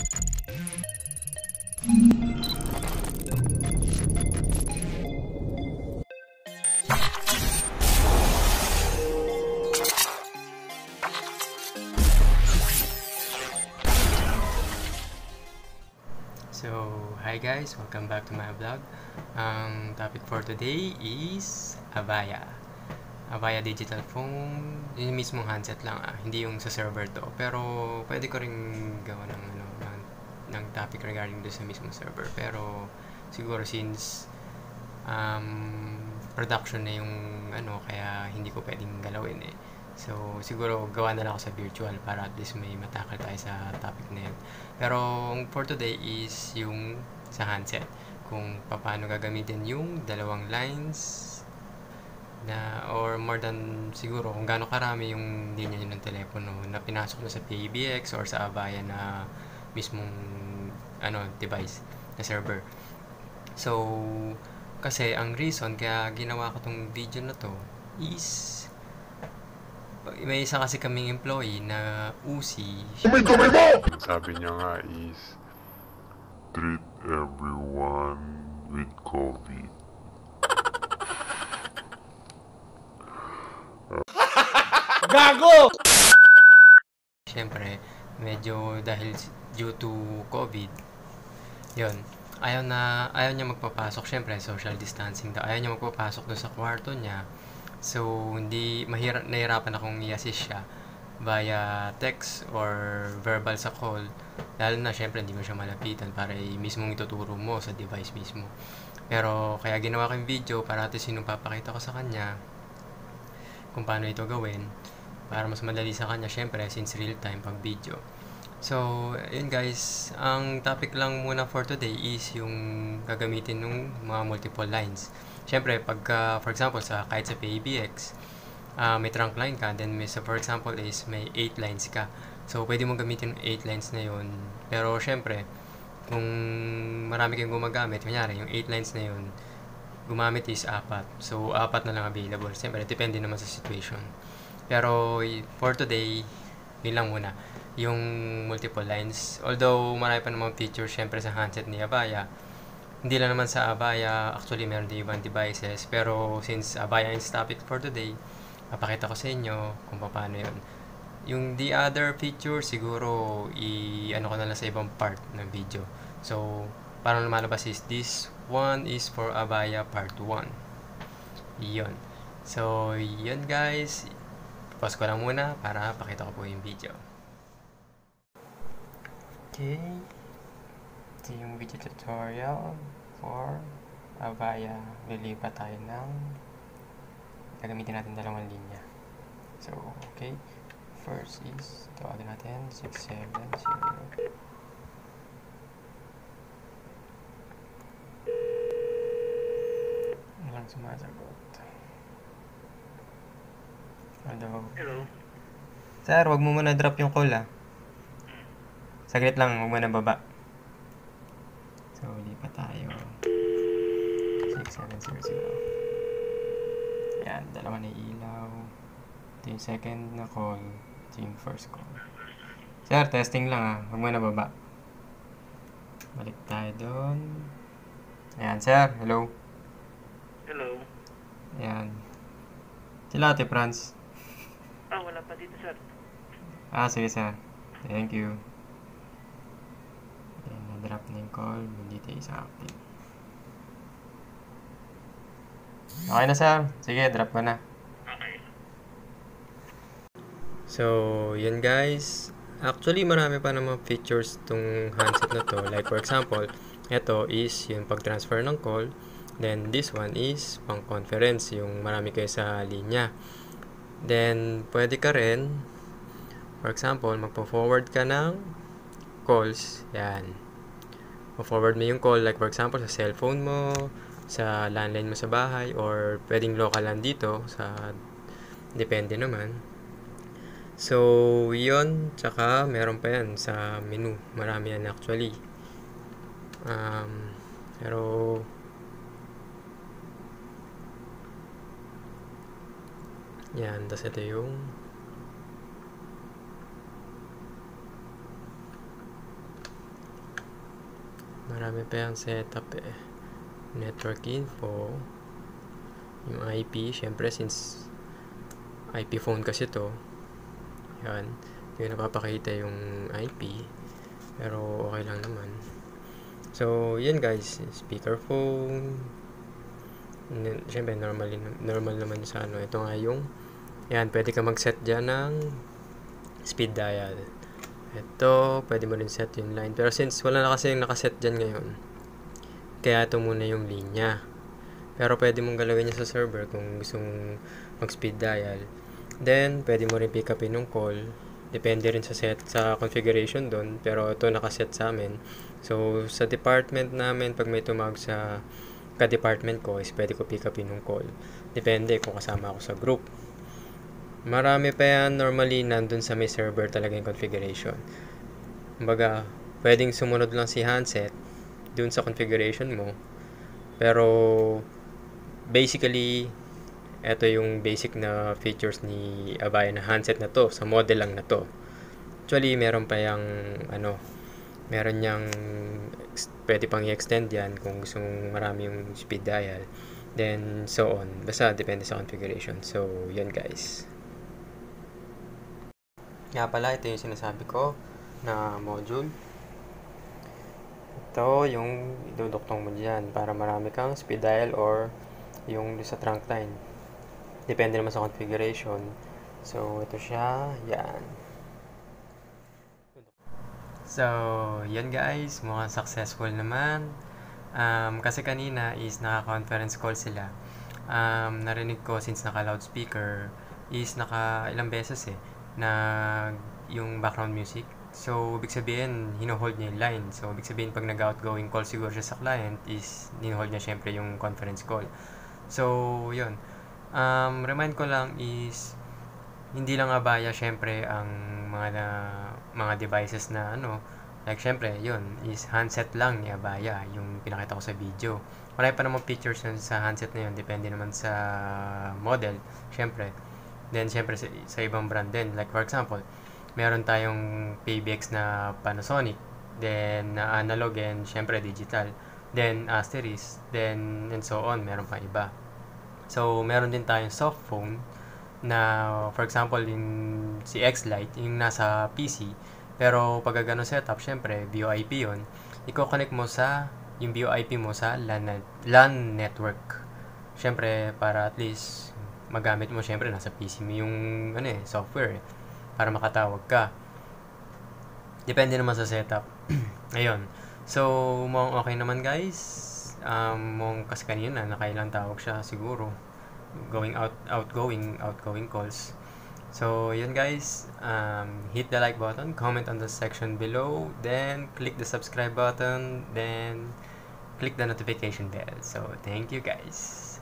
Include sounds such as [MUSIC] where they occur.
So, hi guys, welcome back to my vlog. Ang topic for today is Avaya. Avaya Digital Phone, yung mismong handset lang ah, hindi yung sa server to. Pero pwede ko rin gawa ng ano ng, topic regarding do sa mismong server. Pero siguro since um, production na yung ano kaya hindi ko pwedeng galawin eh. So, siguro gawa na lang ako sa virtual para at least may matakal tayo sa topic na yun. Pero, for today is yung sa handset. Kung paano gagamitin yung dalawang lines na or more than siguro kung gaano karami yung linya nyo ng telepono na pinasok na sa PBX or sa Avaya na mismong ano device na server. So, kasi ang reason kaya ginawa ko tong video na to is may isa kasi kaming employee na usi. Sabi niya nga is treat everyone with COVID. Siyempre, medyo dahil due to COVID, yon ayaw na, ayaw niya magpapasok. Siyempre, social distancing daw. Ayaw niya magpapasok doon sa kwarto niya. So, hindi, mahirap, nahirapan akong i-assist siya via text or verbal sa call. Lalo na, syempre, hindi mo siya malapitan para mismong ituturo mo sa device mismo. Pero, kaya ginawa ko yung video para at least papakita ko sa kanya kung paano ito gawin para mas madali sa kanya syempre since real time pag video so yun guys ang topic lang muna for today is yung gagamitin ng mga multiple lines syempre pagka for example sa kahit sa PABX uh, may trunk line ka then may, so for example is may 8 lines ka so pwede mo gamitin yung 8 lines na yun pero syempre kung marami kang gumagamit kunyari yung 8 lines na yun gumamit is apat. So, apat na lang available. Siyempre, depende naman sa situation. Pero, for today, yun lang muna. Yung multiple lines. Although, marami pa namang features syempre sa handset ni Avaya. Hindi lang naman sa Avaya. Actually, meron din ibang devices. Pero, since Avaya is topic for today, papakita ko sa inyo kung paano yun. Yung the other feature, siguro, i-ano ko na lang sa ibang part ng video. So, parang lumalabas is this one is for Avaya part 1. Yun. So, yun guys. Pause ko lang muna para pakita ko po yung video. Okay. Ito yung video tutorial for Avaya. Lilipat tayo ng gagamitin natin dalawang linya. So, okay. First is, tawagin natin 670. Walang sumasagot. Hello. Hello. Sir, wag mo muna drop yung call ah. Saglit lang, wag mo na baba. So, lipat tayo. 6700. Yan, dalawa na ilaw. Ito yung second na call. Ito yung first call. Sir, testing lang ah. Wag mo na baba. Balik tayo doon. Ayan, sir. Hello. Hello. Ayan. Sila Ate Franz. Ah, wala pa dito, sir. Ah, sige sir. Thank you. Yung call. Hindi tayo isa active. Okay na sir. Sige, drop ko na. Okay. So, yan guys. Actually, marami pa naman features tong handset na to. Like for example, ito is yung pag-transfer ng call. Then, this one is pang conference, yung marami kayo sa linya. Then, pwede ka rin, for example, magpo-forward ka ng calls. Yan. Ma-forward mo yung call, like for example, sa cellphone mo, sa landline mo sa bahay, or pwedeng local lang dito, sa depende naman. So, yon Tsaka, meron pa yan sa menu. Marami yan actually. Um, pero, yan. Tapos ito yung marami pa yung setup eh. Network info. Yung IP, syempre since IP phone kasi to. Yan. Hindi napapakita yung IP. Pero okay lang naman. So, yan guys. Speakerphone. Siyempre, normal, normal naman sa ano. Ito nga yung, yan, pwede ka mag-set dyan ng speed dial. Ito, pwede mo rin set yung line. Pero since wala na kasi yung nakaset dyan ngayon, kaya ito muna yung linya. Pero pwede mong galawin niya sa server kung gusto mong mag-speed dial. Then, pwede mo rin pick upin yung call. Depende rin sa set, sa configuration doon. Pero ito nakaset sa amin. So, sa department namin, pag may tumawag sa ka-department ko, is pwede ko pick upin yung call. Depende kung kasama ako sa group. Marami pa yan normally nandun sa may server talaga yung configuration. Kumbaga, pwedeng sumunod lang si handset dun sa configuration mo. Pero, basically, ito yung basic na features ni Avaya na handset na to, sa model lang na to. Actually, meron pa yung, ano, meron niyang, pwede pang i-extend yan kung gusto mong marami yung speed dial. Then, so on. Basta, depende sa configuration. So, yun guys. Nga pala, ito yung sinasabi ko na module. Ito yung iduduktong mo dyan para marami kang speed dial or yung sa trunk line. Depende naman sa configuration. So, ito siya. Yan. So, yan guys. Mukhang successful naman. Um, kasi kanina is naka-conference call sila. Um, narinig ko since naka-loudspeaker is naka ilang beses eh na yung background music. So, ibig sabihin, hino-hold niya yung line. So, ibig sabihin, pag nag-outgoing call siguro siya sa client, is hino-hold niya syempre yung conference call. So, yun. Um, remind ko lang is, hindi lang abaya syempre ang mga na, mga devices na ano, like syempre, yun, is handset lang ni Abaya, yung pinakita ko sa video. Marami pa namang features yun sa handset na yun, depende naman sa model, syempre. Then, syempre, sa, sa ibang brand din. Like, for example, meron tayong PBX na Panasonic, then na analog and syempre digital, then asterisk, then and so on, meron pa iba. So, meron din tayong soft phone na, for example, yung si X-Lite, yung nasa PC, pero pag gano'n setup, syempre, VoIP yun, i-connect mo sa, yung VoIP mo sa LAN, LAN network. Syempre, para at least, magamit mo, syempre, nasa PC mo yung, ano eh, software eh, para makatawag ka. Depende naman sa setup. [CLEARS THROAT] Ayun. So, mukhang okay naman guys. Um, mukhang kasi kanina, nakailang tawag siya siguro. Going out, outgoing, outgoing calls. So, yun guys. Um, hit the like button, comment on the section below, then click the subscribe button, then click the notification bell. So, thank you guys.